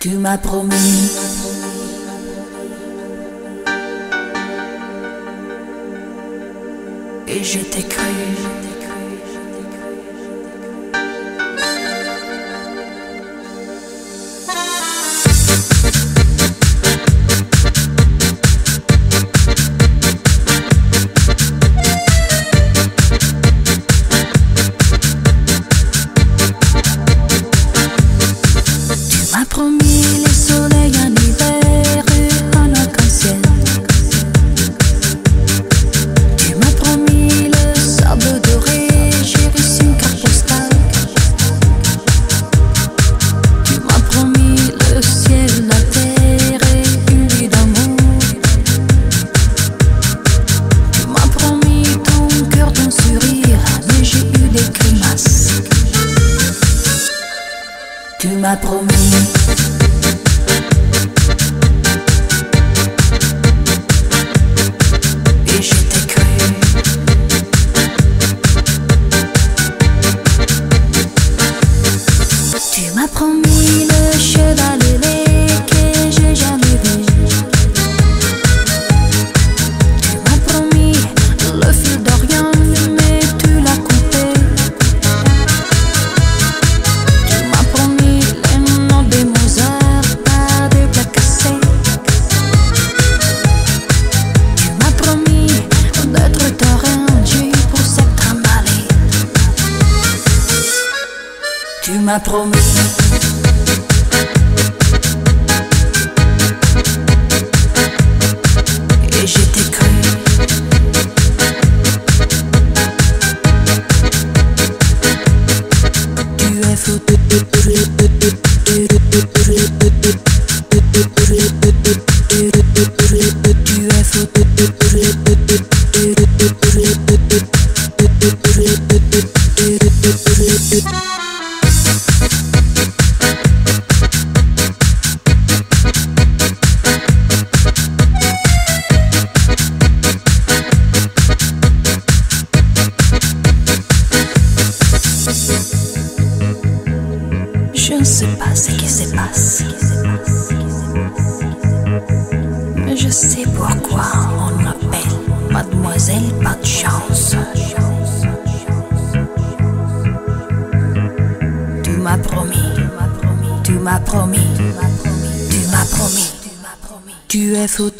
Tu m'as promis. Et je t'ai cru. Tu m'as promis. m'a promis. Je ne sais pas ce qui se passe. Mais je sais pourquoi on m'appelle, Mademoiselle Pas de chance. Tu m'as promis, tu m'as promis, tu m'as promis. Tu es fou.